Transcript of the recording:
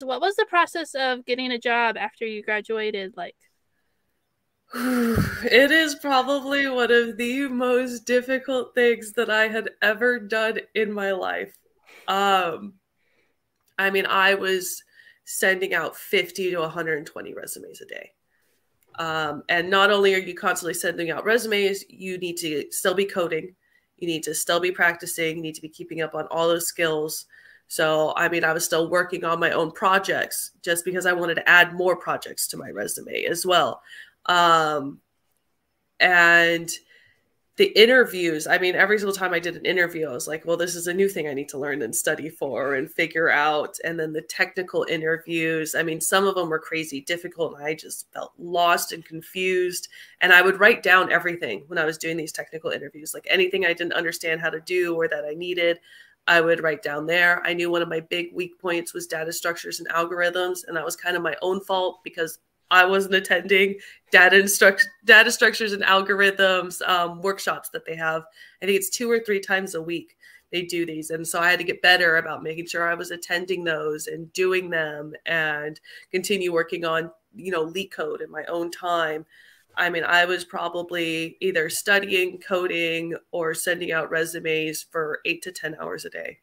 what was the process of getting a job after you graduated like? it is probably one of the most difficult things that I had ever done in my life. Um, I mean, I was sending out 50 to 120 resumes a day. Um, and not only are you constantly sending out resumes, you need to still be coding, you need to still be practicing, you need to be keeping up on all those skills. So, I mean, I was still working on my own projects just because I wanted to add more projects to my resume as well. Um, and the interviews, I mean, every single time I did an interview, I was like, well, this is a new thing I need to learn and study for and figure out. And then the technical interviews, I mean, some of them were crazy difficult. And I just felt lost and confused. And I would write down everything when I was doing these technical interviews, like anything I didn't understand how to do or that I needed. I would write down there. I knew one of my big weak points was data structures and algorithms, and that was kind of my own fault because I wasn't attending data instruct data structures and algorithms um, workshops that they have. I think it's two or three times a week they do these, and so I had to get better about making sure I was attending those and doing them, and continue working on you know LeetCode in my own time. I mean, I was probably either studying coding or sending out resumes for eight to ten hours a day.